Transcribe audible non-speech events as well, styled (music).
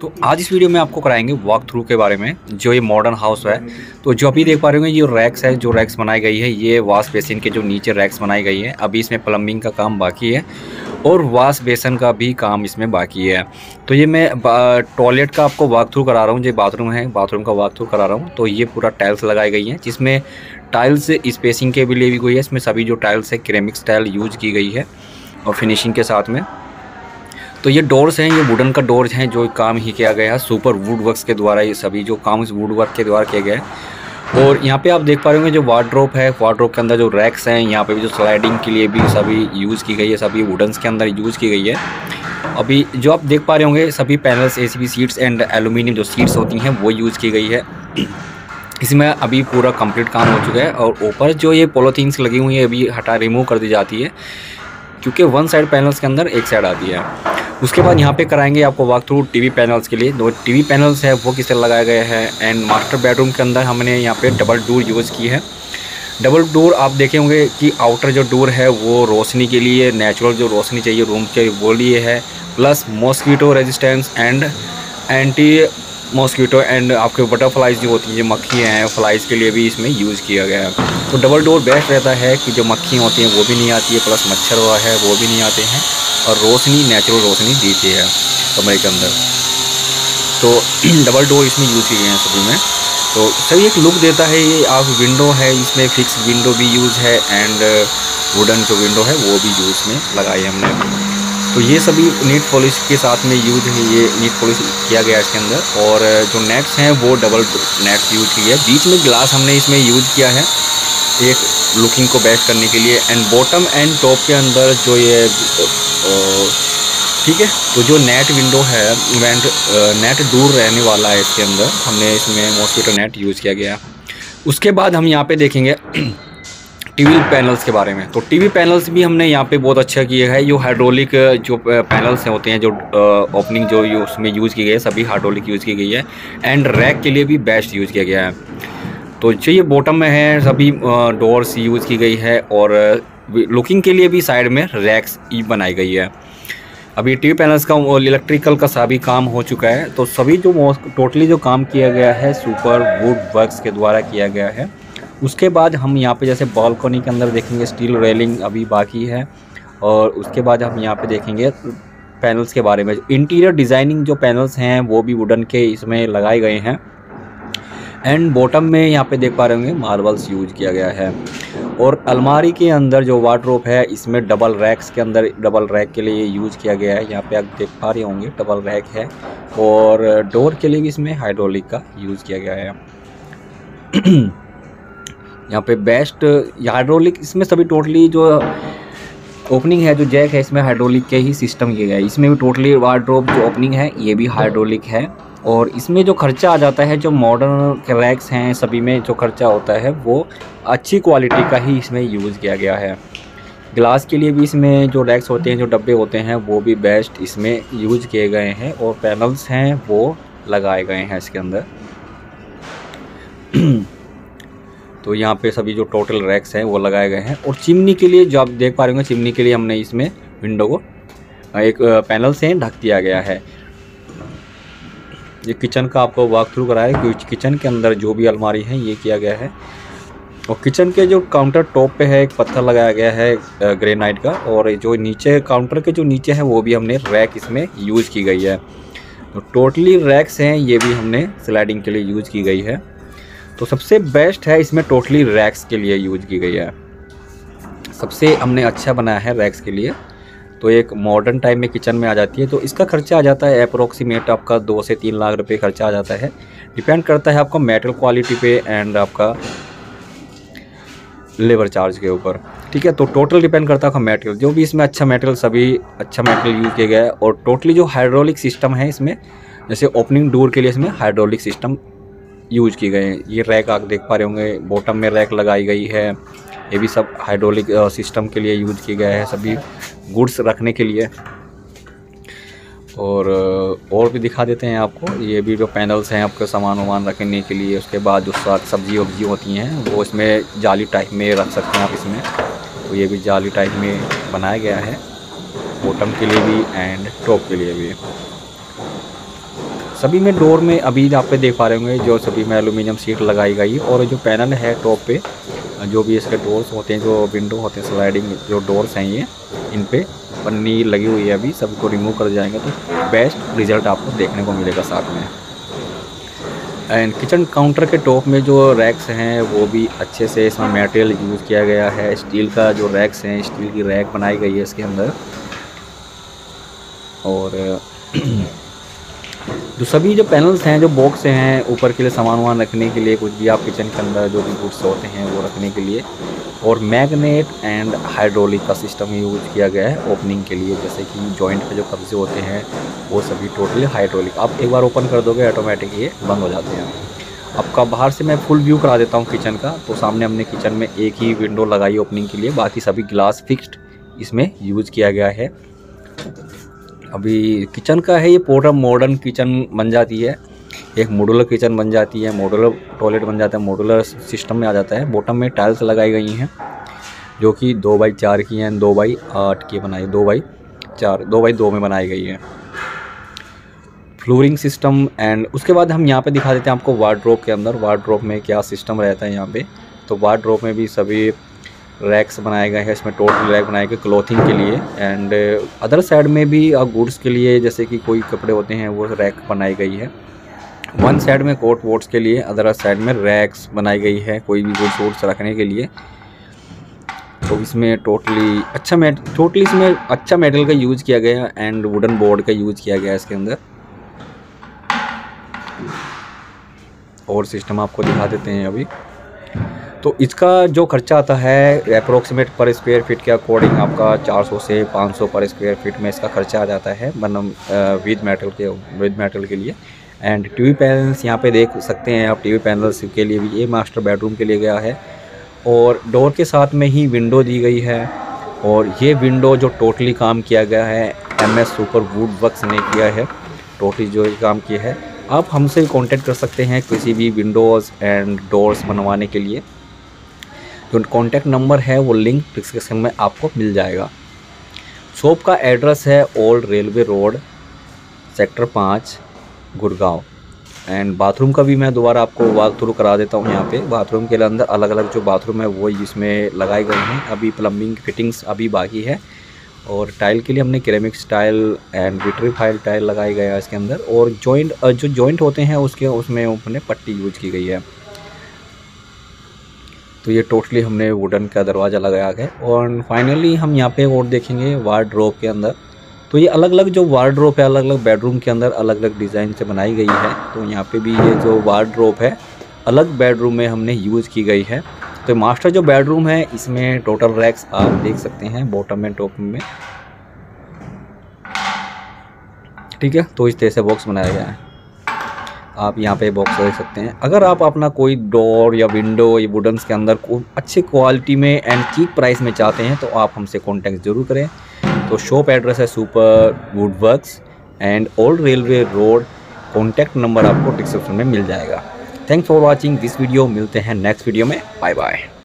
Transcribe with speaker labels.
Speaker 1: तो आज इस वीडियो में आपको कराएँगे वॉक थ्रू के बारे में, जो ये मॉडर्न हाउस है। तो जो अभी देख पा रहे होंगे, ये रैक्स है, जो रैक्स बनाई गई है, ये वाश बेसिन के जो नीचे रैक्स बनाई गई है, अभी इसमें प्लम्बिंग का काम बाकी है और वाश बेसन का भी काम इसमें बाकी है। तो ये मैं टॉयलेट का आपको वॉक थ्रू करा रहा हूँ, जो बाथरूम है बाथरूम का वॉक थ्रू करा रहा हूँ। तो ये पूरा टाइल्स लगाई गई हैं, जिसमें टाइल्स स्पेसिंग के भी भी गई है, इसमें सभी जो टाइल्स है क्रेमिक्स टाइल यूज़ की गई है और फिनिशिंग के साथ में। तो ये डोर्स हैं, ये वुडन का डोर्स हैं, जो काम ही किया गया है सुपर वुड वर्क्स के द्वारा, ये सभी जो काम इस वुड वर्क के द्वारा किए गए और यहाँ पे आप देख पा रहे होंगे जो वार्ड्रोप है वार्ड्रोप के अंदर जो रैक्स हैं, यहाँ पे भी जो स्लाइडिंग के लिए भी सभी यूज़ की गई है, सभी वुडन्स के अंदर यूज़ की गई है। अभी जो आप देख पा रहे होंगे, सभी panels a seats and aluminium जो सीट्स होती हैं, वो यूज़ की गई है। इसमें अभी पूरा कंप्लीट काम हो चुका है और ऊपर जो ये पोलोथीन्स लगी हुई है, अभी हटा रिमूव कर दी जाती है, क्योंकि वन साइड पैनल्स के अंदर एक साइड आती है। उसके बाद यहाँ पे कराएँगे आपको वॉक थ्रू टीवी पैनल्स के लिए। दो टीवी पैनल्स है, वो किस तरह लगाए गए हैं एंड मास्टर बेडरूम के अंदर हमने यहाँ पे डबल डोर यूज़ की है। डबल डोर आप देखें होंगे कि आउटर जो डोर है, वो रोशनी के लिए नेचुरल जो रोशनी चाहिए रूम के वो लिए है। Plus mosquito resistance and anti mosquito and आपके बटरफ्लाइज जो होती हैं मक्खी हैं फ्लाइज के लिए भी इसमें यूज़ किया गया है। तो डबल डोर बेस्ट रहता है कि जो मक्खी होती हैं, वो भी नहीं आती है प्लस मच्छर हुआ है, वो भी नहीं आते हैं और रोशनी नेचुरल रोशनी देती है कमरे के अंदर। तो (clears throat) डबल डोर इसमें यूज़ किए गए हैं सभी में। तो सही एक लुक देता है, ये आप विंडो है, इसमें फिक्स विंडो भी यूज़ है एंड वुडन जो विंडो है, वो भी यूज़ में लगाई हमने। तो ये सभी नीट पॉलिश के साथ में यूज़ है, ये नीट पॉलिश किया गया इसके अंदर। और जो नेट्स हैं, वो डबल नेट्स यूज़ की है। बीच में ग्लास हमने इसमें यूज़ किया है, एक लुकिंग को बेस्ट करने के लिए। एंड बॉटम एंड टॉप के अंदर जो ये ठीक है? तो जो नेट विंडो है वेंट नेट दूर रहने वाला है इसके अंदर। हमने इसमें मॉस्किटो नेट यूज़ किया गया। उसके बाद हम यहाँ पे देखेंगे टीवी पैनल्स के बारे में। तो टीवी पैनल्स भी हमने यहाँ पे बहुत अच्छा किया है। जो हाइड्रोलिक जो पैनल्स हैं, होते हैं, जो ओपनिंग जो उसमें यूज़ की गई है, सभी हाइड्रोलिक यूज़ की गई है। एंड रैक के लिए भी बेस्ट यूज़ किया गया है। तो जो ये बॉटम में है, सभी डोर्स यूज़ की गई है और लुकिंग के लिए भी साइड में रैक्स बनाई गई है। अभी टीवी पैनल्स का इलेक्ट्रिकल का सभी काम हो चुका है। तो सभी जो टोटली जो काम किया गया है सुपर वुड वर्क्स के द्वारा किया गया है। उसके बाद हम यहाँ पे जैसे बालकोनी के अंदर देखेंगे स्टील रेलिंग अभी बाकी है और उसके बाद हम यहाँ पे देखेंगे पैनल्स के बारे में। इंटीरियर डिज़ाइनिंग जो पैनल्स हैं, वो भी वुडन के इसमें लगाए गए हैं। एंड बॉटम में यहाँ पे देख पा रहे होंगे, मार्बल्स यूज़ किया गया है। और अलमारी के अंदर जो वार्ड्रोप है, इसमें डबल रैक्स के अंदर, डबल रैक के लिए यूज़ किया गया है। यहाँ पे आप देख पा रहे होंगे, डबल रैक है। और डोर के लिए भी इसमें हाइड्रोलिक का यूज़ किया गया है। (clears throat) यहाँ पे बेस्ट हाइड्रोलिक इसमें सभी टोटली जो ओपनिंग है, जो जैक है, इसमें हाइड्रोलिक के ही सिस्टम किया गया है। इसमें भी टोटली वार्ड्रोप जो ओपनिंग है, ये भी हाइड्रोलिक है। और इसमें जो खर्चा आ जाता है, जो मॉडर्न रैक्स हैं, सभी में जो खर्चा होता है, वो अच्छी क्वालिटी का ही इसमें यूज़ किया गया है। ग्लास के लिए भी इसमें जो रैक्स होते हैं, जो डब्बे होते हैं, वो भी बेस्ट इसमें यूज़ किए गए हैं। और पैनल्स हैं, वो लगाए गए हैं इसके अंदर। (clears throat) तो यहाँ पे सभी जो टोटल रैक्स हैं, वो लगाए गए हैं। और चिमनी के लिए जो आप देख पा रहे होंगे, चिमनी के लिए हमने इसमें विंडो को एक पैनल से ढक दिया गया है। ये किचन का आपको वॉक थ्रू कराया है किचन के अंदर जो भी अलमारी है, ये किया गया है। और किचन के जो काउंटर टॉप पे है, एक पत्थर लगाया गया है ग्रेनाइट का। और जो नीचे काउंटर के जो नीचे है, वो भी हमने रैक इसमें यूज़ की गई है। तो टोटली रैक्स हैं, ये भी हमने स्लाइडिंग के लिए यूज़ की गई है। तो सबसे बेस्ट है इसमें टोटली रैक्स के लिए यूज़ की गई है। सबसे हमने अच्छा बनाया है रैक्स के लिए। तो एक मॉडर्न टाइम में किचन में आ जाती है। तो इसका खर्चा आ जाता है अप्रोक्सीमेट आपका दो से तीन लाख रुपए खर्चा आ जाता है। डिपेंड करता है आपका मेटल क्वालिटी पे एंड आपका लेबर चार्ज के ऊपर। ठीक है तो टोटल डिपेंड करता है आपका मेटेरियल जो भी इसमें अच्छा मेटेरियल सभी अच्छा मेटेरियल यूज़ किया गया है। और टोटली जो हाइड्रोलिक सिस्टम है इसमें, जैसे ओपनिंग डोर के लिए इसमें हाइड्रोलिक सिस्टम यूज़ किए गए हैं ये रैक आप देख पा रहे होंगे, बॉटम में रैक लगाई गई है। ये भी सब हाइड्रोलिक सिस्टम के लिए यूज़ किए गए हैं, सभी गुड्स रखने के लिए। और और भी दिखा देते हैं आपको। ये भी जो पैनल्स हैं आपके सामान वामान रखने के लिए, उसके बाद जो साथ सब्ज़ी वब्जी होती हैं, वो इसमें जाली टाइप में रख सकते हैं आप इसमें। तो ये भी जाली टाइप में बनाया गया है, बॉटम के लिए भी एंड टॉप के लिए भी। सभी में डोर में अभी आप पे देख पा रहे होंगे जो सभी में एलुमिनियम सीट लगाई गई है और जो पैनल है टॉप पे, जो भी इसके डोर्स होते हैं, जो विंडो होते हैं स्लाइडिंग जो डोर्स हैं ये, इन पे पन्नी लगी हुई है अभी, सबको रिमूव कर जाएँगे तो बेस्ट रिज़ल्ट आपको देखने को मिलेगा साथ में। एंड किचन काउंटर के टॉप में जो रैक्स हैं, वो भी अच्छे से इसमें मटेरियल यूज़ किया गया है। स्टील का जो रैक्स हैं स्टील की रैक बनाई गई है इसके अंदर। और (clears throat) जो सभी जो पैनल्स हैं, जो बॉक्स हैं, ऊपर के लिए सामान वामान रखने के लिए, कुछ भी आप किचन के अंदर जो भी गुड्स होते हैं, वो रखने के लिए। और मैग्नेट एंड हाइड्रोलिक का सिस्टम यूज़ किया गया है ओपनिंग के लिए। जैसे कि जॉइंट पे जो कब्जे होते हैं, वो सभी टोटली हाइड्रोलिक आप एक बार ओपन कर दोगे ऑटोमेटिक ये बंद हो जाते हैं। आपका बाहर से मैं फुल व्यू करा देता हूँ किचन का। तो सामने हमने किचन में एक ही विंडो लगाई ओपनिंग के लिए। बाकी सभी ग्लास फिक्स्ड इसमें यूज़ किया गया है। अभी किचन का है ये पूरा मॉडर्न किचन बन जाती है। एक मॉडुलर किचन बन जाती है मॉडुलर टॉयलेट बन जाता है मॉडुलर सिस्टम में आ जाता है। बॉटम में टाइल्स लगाई गई हैं, जो कि दो बाई चार की हैं, दो बाई आठ की बनाई, दो बाई चार, दो बाई दो में बनाई गई है। फ्लोरिंग सिस्टम एंड उसके बाद हम यहाँ पे दिखा देते हैं आपको वार्ड्रोप के अंदर। वार्ड्रोप में क्या सिस्टम रहता है यहाँ पे? तो वार्ड्रोप में भी सभी रैक्स बनाए गए हैं, इसमें टोटल रैक बनाए गए क्लोथिंग के लिए एंड अदर साइड में भी गुड्स के लिए जैसे कि कोई कपड़े होते हैं, वो रैक बनाई गई है। वन साइड में कोट वोट्स के लिए अदर साइड में रैक्स बनाई गई है कोई भी गुड्स वोड्स रखने के लिए। तो इसमें टोटली अच्छा मेट टोटली इसमें अच्छा मेटल का यूज़ किया गया एंड वुडन बोर्ड का यूज़ किया गया इसके अंदर। और सिस्टम आपको दिखा देते हैं अभी। तो इसका जो खर्चा आता है अप्रोक्सीमेट पर स्क्वायर फीट के अकॉर्डिंग आपका 400 से 500 पर स्क्वायर फीट में इसका खर्चा आ जाता है बनम विद मेटल के विद मेटल के लिए। एंड टीवी पैनल्स यहाँ पे देख सकते हैं आप टीवी पैनल्स के लिए भी, ये मास्टर बेडरूम के लिए गया है। और डोर के साथ में ही विंडो दी गई है। और ये विंडो जो टोटली काम किया गया है M S super wood works ने किया है टोटली जो काम किया है। आप हमसे कांटेक्ट कर सकते हैं किसी भी विंडोज़ एंड डोर्स बनवाने के लिए। जो कॉन्टैक्ट नंबर है वो लिंक डिस्क्रिप्शन में आपको मिल जाएगा। शॉप का एड्रेस है ओल्ड रेलवे रोड सेक्टर पाँच, गुड़गांव। एंड बाथरूम का भी मैं दोबारा आपको वॉक थ्रू करा देता हूँ यहाँ पे। बाथरूम के अंदर अलग अलग जो बाथरूम है वो इसमें लगाए गए हैं। अभी प्लम्बिंग फिटिंग्स अभी बाकी है। और टाइल के लिए हमने ceramics tile and vitrified tile लगाया गया है इसके अंदर। और जॉइंट जो जॉइंट होते हैं उसके, उसमें हमने पट्टी यूज़ की गई है। तो ये टोटली हमने वुडन का दरवाज़ा लगाया गया और फाइनली हम यहाँ पे और देखेंगे वार्ड के अंदर। तो ये अलग अलग जो वार्ड है अलग अलग बेडरूम के अंदर अलग अलग डिज़ाइन से बनाई गई है। तो यहाँ पे भी ये जो वार्ड है, अलग बेडरूम में हमने यूज़ की गई है। तो मास्टर जो बेडरूम है, इसमें टोटल रैक्स आप देख सकते हैं बॉटम में टॉप में। ठीक है तो इस तरह से बॉक्स बनाया गया है। आप यहाँ पे बॉक्स देख सकते हैं। अगर आप अपना कोई डोर या विंडो या वुडन्स के अंदर को अच्छी क्वालिटी में एंड चीप प्राइस में चाहते हैं तो आप हमसे कॉन्टैक्ट ज़रूर करें। तो शॉप एड्रेस है super wood works and old railway road contact number आपको डिस्क्रिप्शन में मिल जाएगा। Thanks for watching this video मिलते हैं नेक्स्ट वीडियो में। Bye bye